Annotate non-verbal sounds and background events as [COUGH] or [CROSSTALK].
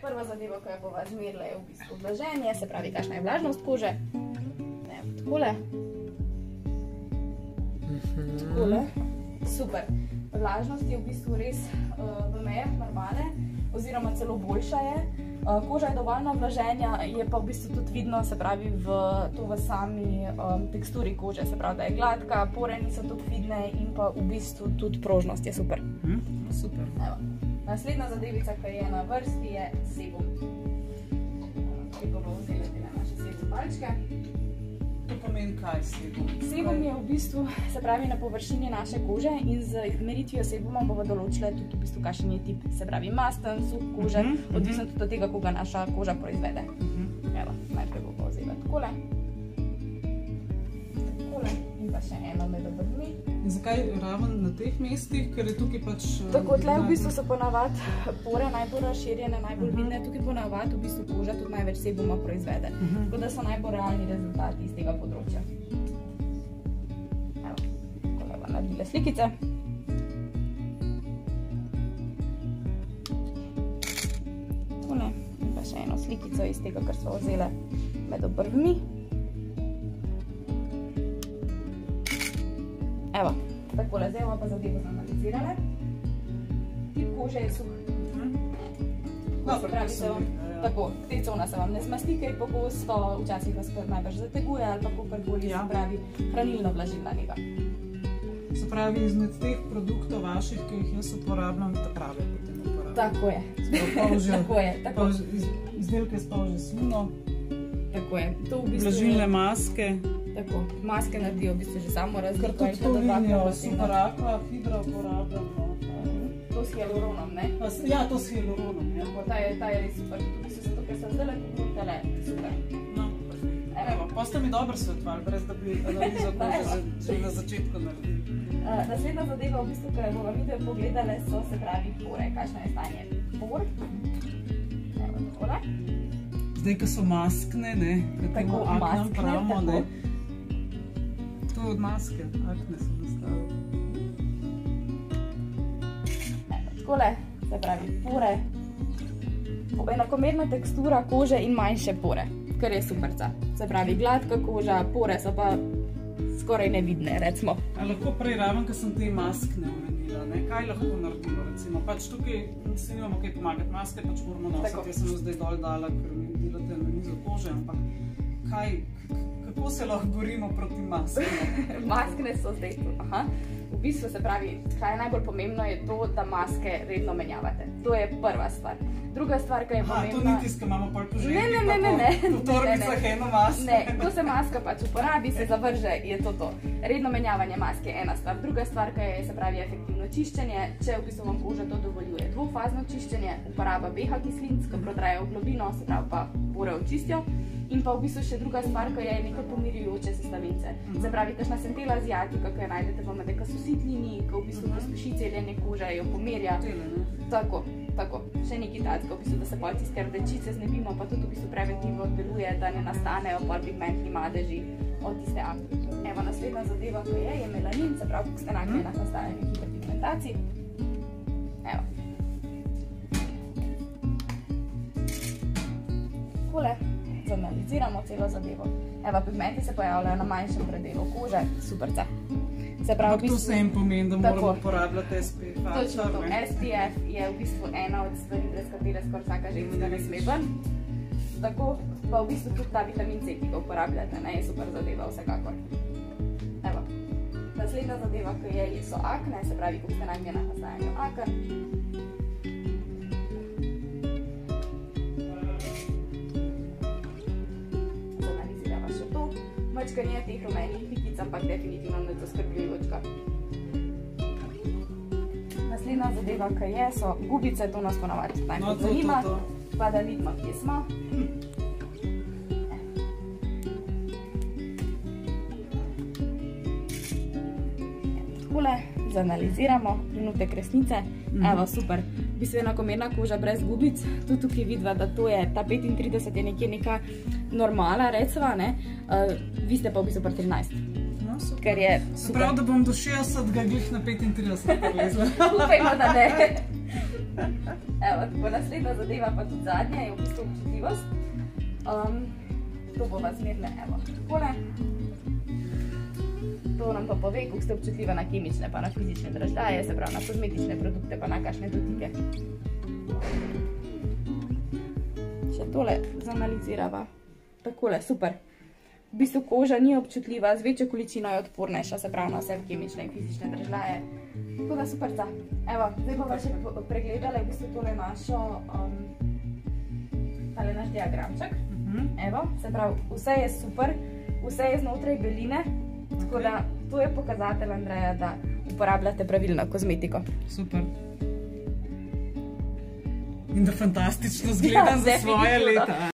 Prva zadeva, ki jo bova zmerila, je v bistvu vlaženje, se pravi, kakšna je vlažnost kože. Ne, takole. Takole. Super. Vlažnost je v bistvu res uh, v mejah normale, oziroma celo boljša je. Uh, koža je dovolj navlaženja, je pa v bistvu tudi vidno, se pravi, v, to v sami um, teksturi kože, se pravi, da je gladka, pore niso tako vidne in pa v bistvu tudi prožnost je super. Hm? Super. Evo. Naslednja zadevica, ki je na vrsti, je sebum. Tukaj bomo vzeli te naše sebum palčke. To pomeni kaj sebum? Sebum je v bistvu, se pravi, na površini naše kože in z meritvijo sebuma bomo določili tudi v bistvu, kakšen je tip, se pravi, masten, suh kože, uh Mhm, -huh, odvisno tudi od tega, koga naša koža proizvede. Uh -huh. Evo, najprej bomo vzeli takole. Takole in pa še eno med obrvmi. In zakaj raven na teh mestih, ker je tukaj pač... eh, Tako, tle v bistvu so ponavadi pore najbolj razširjene, najbolj Mhm. vidne, tukaj ponavadi v bistvu koža tudi največ sebuma proizvede. Mhm. Tako da so najbolj realni rezultati iz tega področja. Evo, tako da bom naredila slikice. In pa še eno slikico iz tega, kar smo vzeli med obrvmi. Evo, takole, zdaj bomo pa zadevo zanalizirale. Tip kože je suh. Dobro, Se pravi, to se vam, videla, ja. tako, te cona se vam ne zmasti, kaj pogosto, včasih vas najbrž zateguje ali pa kakorkoli, Ja. se pravi, hranilno vlažilna nega. Se pravi, izmed teh produktov vaših, ki jih jaz uporabljam, ta prave potem uporabljam. Tako je. Polžjo, [LAUGHS] Tako je, tako, polž, iz, izdelke s polžjo slino, tako je. To v bistvu blažilne je, maske, tako, maske naredijo v bistvu že samo ker razliko. tudi in to linijo super ocena. aqua, hidro uporabljam. No. To s hialuronom, ne? Ja, to s hialuronom, ja. Ta je, ta je res super. Tudi so zato, ker sem zdaj le pogledala, super. No, Evo, pa ste mi dobro svetovali, brez da bi analizo kože za- že na začetku naredili. Uh, [LAUGHS] naslednja zadeva, v bistvu, ki bomo video pogledali, so se pravi pore. Kakšno je stanje por? Evo, takole. Zdaj, ko so maskne, ne, ko Tako, aknam maskne, pravimo, ne. To je od maske, akne so nastale. Takole, se pravi pore. Po- Enakomerna tekstura kože in manjše pore, kar je superca. Se pravi, gladka koža, pore so pa skoraj nevidne, recimo. A lahko prej raven, ko sem te maskne omenila, ne? kaj lahko naredimo? Recimo? Pač tukaj se nimamo kaj pomagati, maske pač moramo nositi. Tako. Jaz sem jo zdaj dol dala, ker mi delate analizo kože, ampak kaj, kako se lahko borimo proti maskam? [LAUGHS] Maskne so zdaj tu. Aha. V bistvu se pravi, kaj je najbolj pomembno, je to, da maske redno menjavate. To je prva stvar. Druga stvar, ki je Aha, to pomembna. ni tisto, kar imamo pol poželi, Ne, ne, ne, ne, v torbicah Ne, ne. eno masko. Ne, ko se maska pač uporabi, se zavrže, je to to. Redno menjavanje maske je ena stvar. Druga stvar, ki je se pravi efektivno čiščenje, če v bistvu vam koža to dovoljuje. Dvofazno čiščenje, uporaba BH kislin, ki protrajajo v globino, se pravi pa pore očistijo. In pa v bistvu še druga stvar, ki je neke pomirjujoče sestavine. Se pravi, kakšna sentela azijatika, ki jo najdete v medekasusitlini, ki v bistvu pospeši celjenje kože, jo pomirja. Ne? Tako, tako. Še nekaj takega, v bistvu, da se palcijske rdečice znebimo, pa tudi v bistvu preventivno deluje, da ne nastanejo pol pigmentni madeži od tiste akne. Evo, naslednja zadeva, ki je, je melanin, se pravi, ko ste naknjeni na nastajanju hiperpigmentacij. Evo. Takole, zanaliziramo celo zadevo. Evo, pigmenti se pojavljajo na manjšem predelu kože, superca. Se pravi, v Ampak to bistvu, se jim pomeni, da Tako. moramo uporabljati SPF. Točno to. SPF je v bistvu ena od stvari, brez katere skoraj vsaka ženska ne sme ven. Tako pa v bistvu tudi ta vitamin C, ki ga uporabljate, ne, je super zadeva vsekakor. Evo. Naslednja zadeva, ki je, so akne, se pravi, ko ste nagnjeni na nastajanju aken. To. Mačkanje teh rumenih pikic, ampak definitivno ne zaskrbljujočka. Naslednja zadeva, ki je, so gubice, to nas ponavadi No, najbolj to, to, zanima. to. Pa da vidimo, kje smo. Takole, zanaliziramo, trenutek resnice. Mhm. Evo, super. V bistvu je enakomerna koža brez gubic. Tudi tukaj vidva, da to je, ta 35 je nekje neka normala, recimo, ne. Uh, vi ste pa v bistvu pri 13, No, ker je Se super. pravi, da bom do 60 ga glih na 35 prelezla. [LAUGHS] Upajmo, da ne. Evo, Evo, tako naslednja zadeva, pa tudi zadnja, je v bistvu občutljivost. Um, to bo vas zmerne, evo, takole. To nam pa pove, kako ste občutljivi na kemične, pa na fizične dražljaje, se pravi na kozmetične produkte, pa na kakšne dotike. Še tole zanalizirava. Takole, super. V bistvu koža ni občutljiva, z večjo količino je odpornejša, se pravi na vse kemične in fizične dražljaje. Tako da super, ta. Evo, zdaj bomo še pregledali v bistvu tole našo, um, tale naš diagramček. Mhm. Evo, se pravi, vse je super, vse je znotraj beline, tako da to je pokazatelj, Andreja, da uporabljate pravilno kozmetiko. Super. In da fantastično zgledam Ja, za svoje leta.